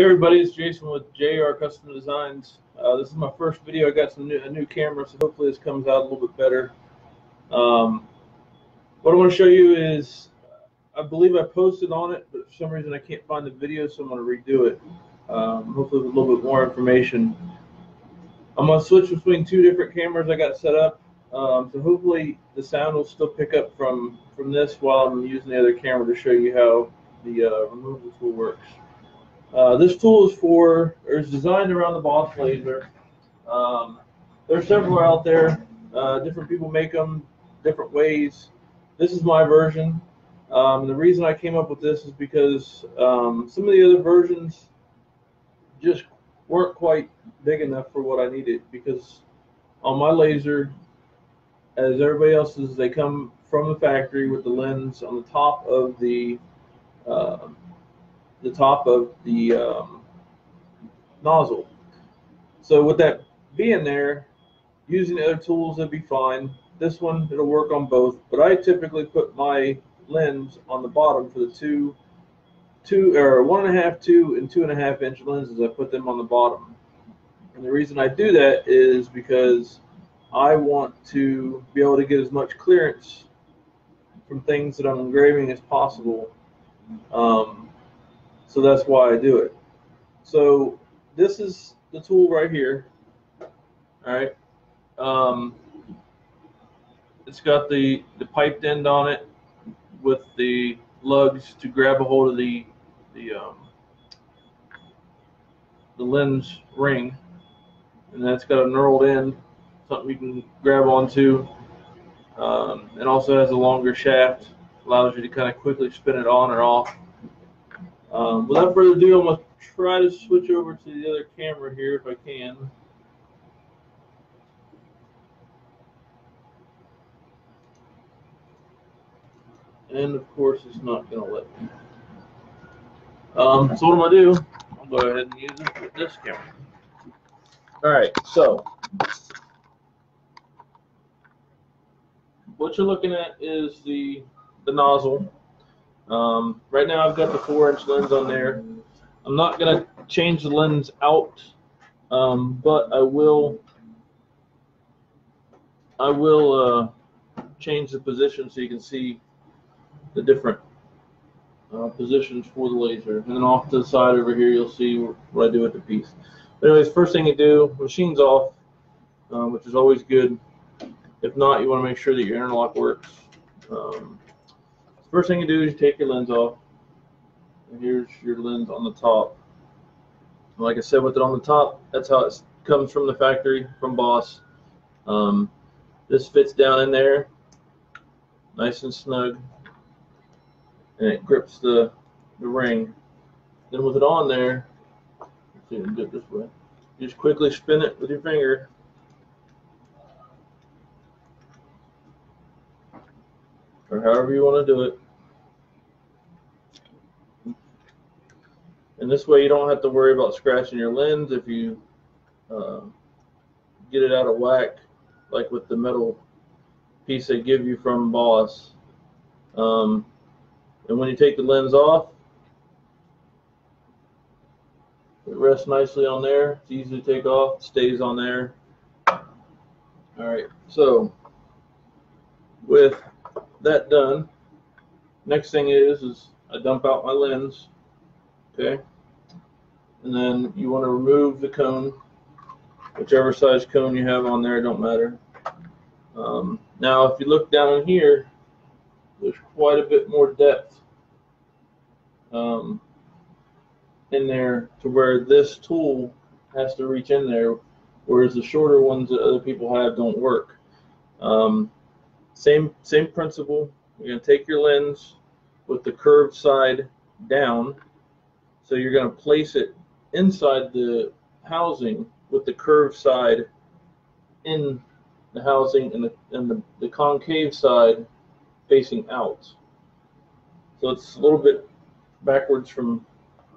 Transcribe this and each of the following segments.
Hey everybody, it's Jason with JR Custom Designs. Uh, this is my first video. I got some new, a new camera, so hopefully this comes out a little bit better. Um, what I want to show you is, I believe I posted on it, but for some reason I can't find the video, so I'm going to redo it. Um, hopefully with a little bit more information. I'm going to switch between two different cameras I got set up. Um, so hopefully the sound will still pick up from, from this while I'm using the other camera to show you how the uh, removal tool works. Uh, this tool is for, or is designed around the Boss laser. Um, there's several out there. Uh, different people make them different ways. This is my version. Um, the reason I came up with this is because um, some of the other versions just weren't quite big enough for what I needed. Because on my laser, as everybody else's, they come from the factory with the lens on the top of the uh, the top of the um, nozzle. So with that being there, using the other tools would be fine. This one, it'll work on both, but I typically put my lens on the bottom for the two, two or one and a half, two and two and a half inch lenses. I put them on the bottom. And the reason I do that is because I want to be able to get as much clearance from things that I'm engraving as possible. Um, so that's why I do it. So this is the tool right here. All right. Um, it's got the, the piped end on it with the lugs to grab a hold of the the um, the lens ring, and that's got a knurled end, something you can grab onto. Um, it also has a longer shaft, allows you to kind of quickly spin it on or off. Um, without further ado, I'm going to try to switch over to the other camera here if I can. And of course, it's not going to let me. Um, so what I'm going to do, I'll go ahead and use it with this camera. All right, so what you're looking at is the the nozzle um, right now I've got the four inch lens on there. I'm not going to change the lens out, um, but I will I will uh, change the position so you can see the different uh, positions for the laser. And then off to the side over here, you'll see what I do with the piece. But anyways, first thing you do, machine's off, um, which is always good. If not, you want to make sure that your interlock works. Um, First thing you do is you take your lens off. And here's your lens on the top. Like I said, with it on the top, that's how it comes from the factory, from Boss. Um, this fits down in there, nice and snug, and it grips the, the ring. Then with it on there, see it this way. You just quickly spin it with your finger. Or however you want to do it. And this way you don't have to worry about scratching your lens if you uh, get it out of whack, like with the metal piece they give you from Boss. Um, and when you take the lens off, it rests nicely on there. It's easy to take off, stays on there. All right, so with that done, next thing is, is I dump out my lens, okay? and then you want to remove the cone, whichever size cone you have on there, don't matter. Um, now, if you look down here, there's quite a bit more depth um, in there to where this tool has to reach in there, whereas the shorter ones that other people have don't work. Um, same same principle. You're going to take your lens with the curved side down. So you're going to place it inside the housing with the curved side in the housing and the, and the, the concave side facing out. So it's a little bit backwards from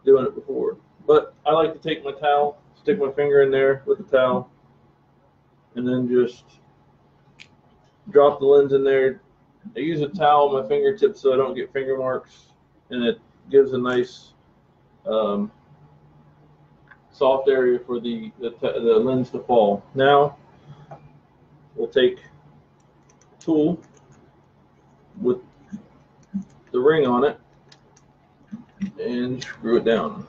doing it before. But I like to take my towel, stick my finger in there with the towel, and then just drop the lens in there. I use a towel on my fingertips so I don't get finger marks, and it gives a nice um, soft area for the, the, the lens to fall. Now, we'll take tool with the ring on it and screw it down.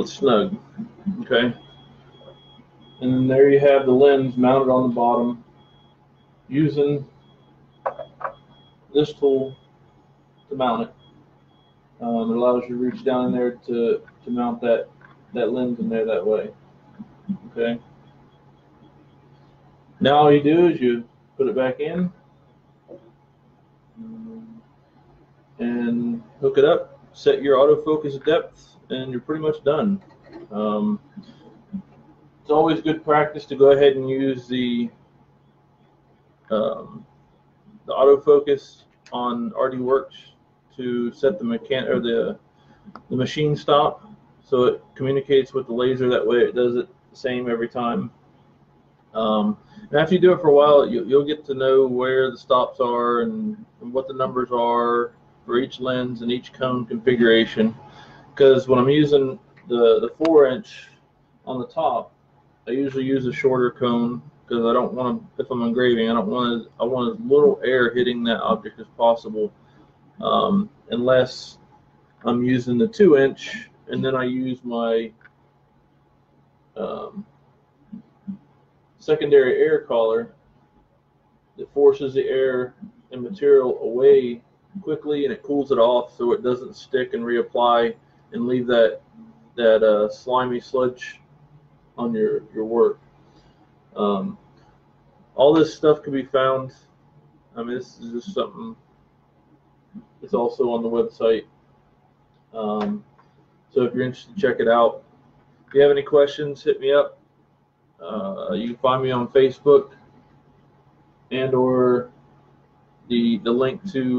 It's snug, okay? And then there you have the lens mounted on the bottom using this tool to mount it. Um, it allows you to reach down in there to, to mount that, that lens in there that way. Okay. Now all you do is you put it back in and hook it up, set your autofocus depth, and you're pretty much done. Um, it's always good practice to go ahead and use the um, the autofocus on RDWorks to set the mechan or the the machine stop so it communicates with the laser that way it does it the same every time um, and after you do it for a while you, will get to know where the stops are and, and, what the numbers are for each lens and each cone configuration because when I'm using the the four inch on the top I usually use a shorter cone because I don't want to, if I'm engraving, I don't want to, I want as little air hitting that object as possible, um, unless I'm using the two inch, and then I use my um, secondary air collar that forces the air and material away quickly and it cools it off so it doesn't stick and reapply and leave that that uh, slimy sludge on your, your work. Um, all this stuff can be found. I mean, this is just something It's also on the website. Um, so if you're interested, check it out. If you have any questions, hit me up. Uh, you can find me on Facebook and or the the link to